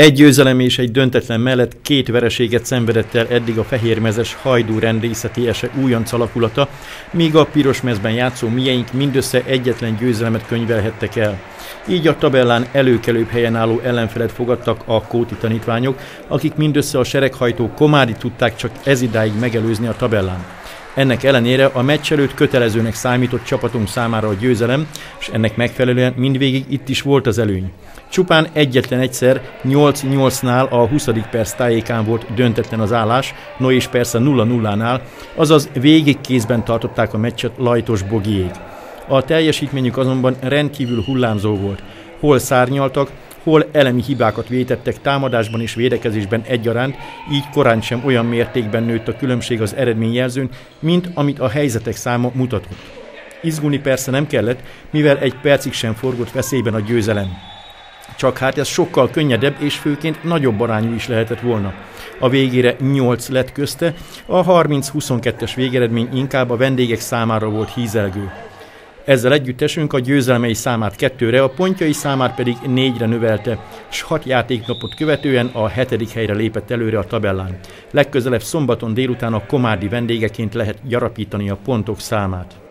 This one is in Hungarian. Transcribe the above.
Egy győzelem és egy döntetlen mellett két vereséget szenvedett el eddig a fehérmezes hajdú rendészeti ese újonc alakulata, míg a pirosmezben játszó mieink mindössze egyetlen győzelemet könyvelhettek el. Így a tabellán előkelőbb helyen álló ellenfelet fogadtak a kóti tanítványok, akik mindössze a sereghajtó komádi tudták csak ezidáig megelőzni a tabellán. Ennek ellenére a meccs előtt kötelezőnek számított csapatunk számára a győzelem, és ennek megfelelően mindvégig itt is volt az előny. Csupán egyetlen egyszer 8-8-nál a 20. perc tájékán volt döntetlen az állás, no és persze 0-0-nál, azaz végig kézben tartották a meccset Lajtos Bogiék. A teljesítményük azonban rendkívül hullámzó volt. Hol szárnyaltak, hol elemi hibákat vétettek támadásban és védekezésben egyaránt, így korán sem olyan mértékben nőtt a különbség az eredményjelzőn, mint amit a helyzetek száma mutatott. Izgulni persze nem kellett, mivel egy percig sem forgott veszélyben a győzelem. Csak hát ez sokkal könnyedebb és főként nagyobb arányú is lehetett volna. A végére 8 lett közte, a 30-22-es végeredmény inkább a vendégek számára volt hízelgő. Ezzel együttesünk a győzelmei számát kettőre, a pontjai számát pedig négyre növelte, s hat játéknapot követően a hetedik helyre lépett előre a tabellán. Legközelebb szombaton délután a komádi vendégeként lehet gyarapítani a pontok számát.